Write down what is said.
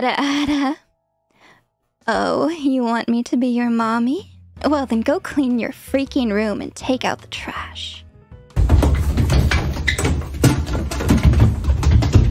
Ada Ada. Oh, you want me to be your mommy? Well, then go clean your freaking room and take out the trash.